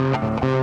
Música